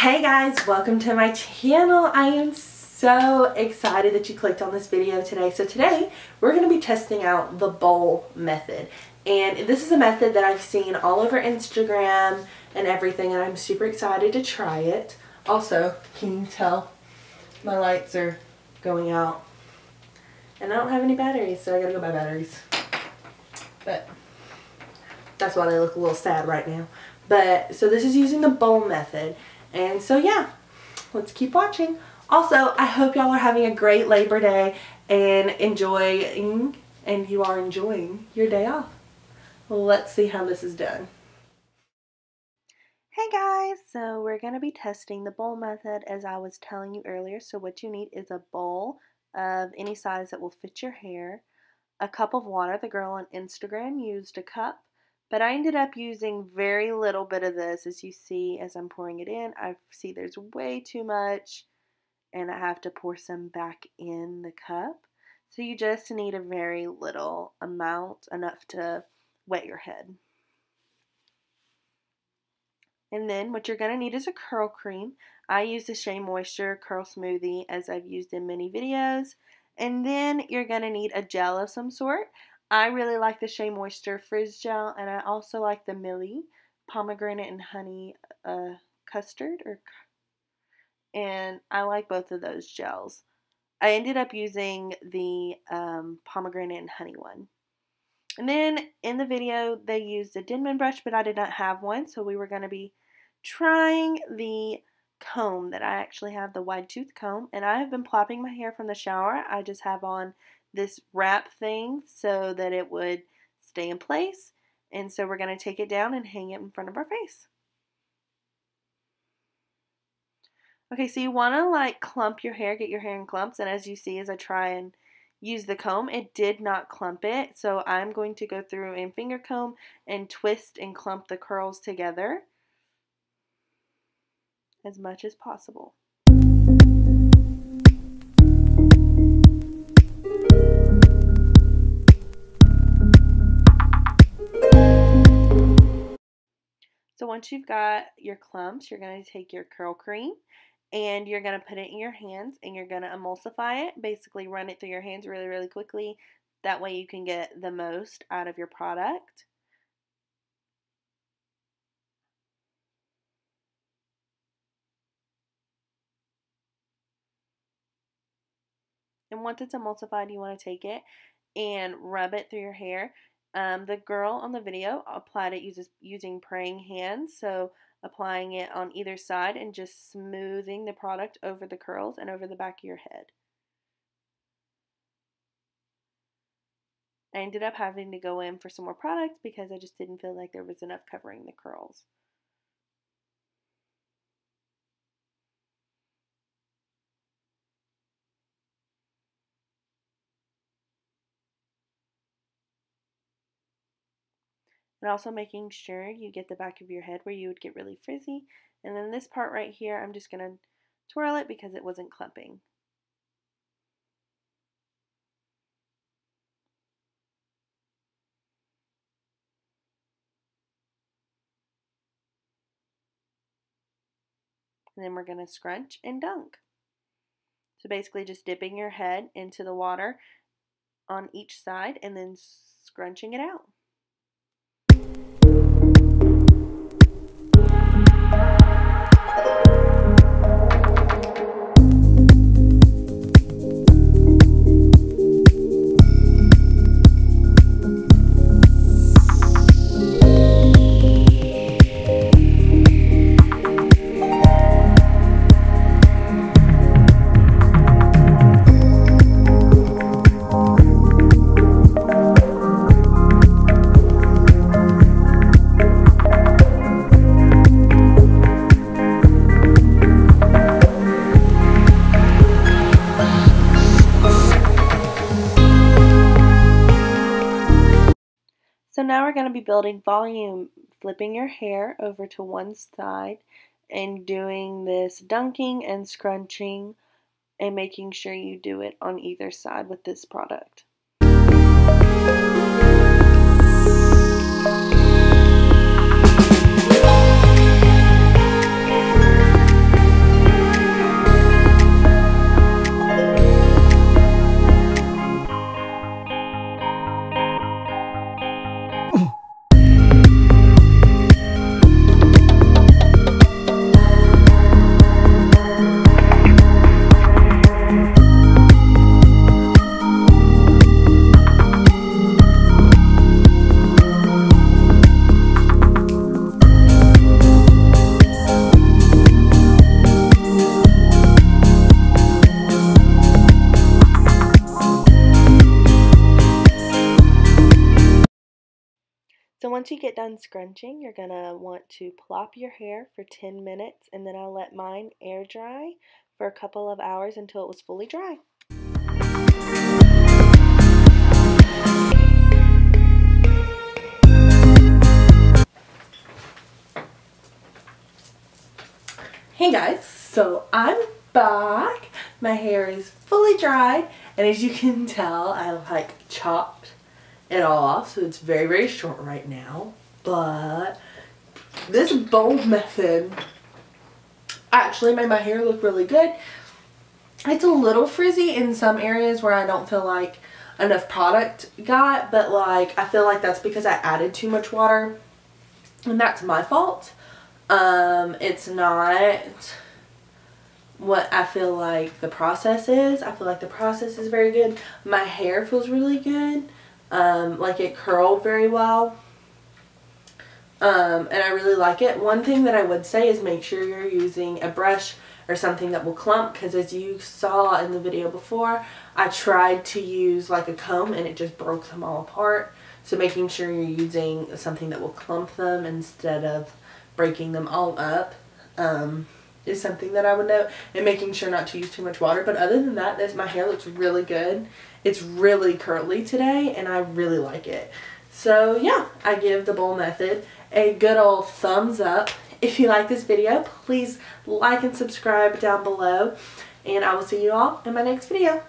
Hey guys, welcome to my channel. I am so excited that you clicked on this video today. So today we're going to be testing out the bowl method. And this is a method that I've seen all over Instagram and everything and I'm super excited to try it. Also, can you tell my lights are going out and I don't have any batteries so I gotta go buy batteries. But that's why they look a little sad right now. But so this is using the bowl method and so yeah, let's keep watching. Also, I hope y'all are having a great Labor Day and enjoying, and you are enjoying your day off. Let's see how this is done. Hey guys, so we're going to be testing the bowl method as I was telling you earlier. So what you need is a bowl of any size that will fit your hair, a cup of water. The girl on Instagram used a cup but I ended up using very little bit of this as you see as I'm pouring it in. I see there's way too much and I have to pour some back in the cup. So you just need a very little amount, enough to wet your head. And then what you're going to need is a curl cream. I use the Shea Moisture Curl Smoothie as I've used in many videos. And then you're going to need a gel of some sort. I really like the Shea Moisture Frizz Gel, and I also like the Mielle Pomegranate and Honey uh, Custard, or and I like both of those gels. I ended up using the um, pomegranate and honey one. And then in the video, they used a Denman brush, but I did not have one, so we were going to be trying the comb that I actually have, the wide tooth comb, and I have been plopping my hair from the shower. I just have on this wrap thing so that it would stay in place. And so we're going to take it down and hang it in front of our face. Okay, so you want to like clump your hair, get your hair in clumps. And as you see, as I try and use the comb, it did not clump it. So I'm going to go through and finger comb and twist and clump the curls together as much as possible. Once you've got your clumps, you're going to take your curl cream and you're going to put it in your hands and you're going to emulsify it. Basically run it through your hands really, really quickly. That way you can get the most out of your product. And once it's emulsified, you want to take it and rub it through your hair. Um, the girl on the video applied it uses, using praying hands, so applying it on either side and just smoothing the product over the curls and over the back of your head. I ended up having to go in for some more product because I just didn't feel like there was enough covering the curls. And also making sure you get the back of your head where you would get really frizzy. And then this part right here, I'm just going to twirl it because it wasn't clumping. And then we're going to scrunch and dunk. So basically just dipping your head into the water on each side and then scrunching it out. So now we're going to be building volume, flipping your hair over to one side and doing this dunking and scrunching and making sure you do it on either side with this product. Once you get done scrunching, you're going to want to plop your hair for 10 minutes and then I let mine air dry for a couple of hours until it was fully dry. Hey guys, so I'm back. My hair is fully dried and as you can tell I like chopped it all off so it's very very short right now but this bowl method actually made my hair look really good. It's a little frizzy in some areas where I don't feel like enough product got but like I feel like that's because I added too much water and that's my fault. Um, it's not what I feel like the process is. I feel like the process is very good. My hair feels really good. Um, like it curled very well. Um, and I really like it. One thing that I would say is make sure you're using a brush or something that will clump because as you saw in the video before, I tried to use like a comb and it just broke them all apart. So making sure you're using something that will clump them instead of breaking them all up. Um, is something that I would note and making sure not to use too much water. But other than that, this, my hair looks really good. It's really curly today and I really like it. So yeah, I give the bowl method a good old thumbs up. If you like this video, please like and subscribe down below. And I will see you all in my next video.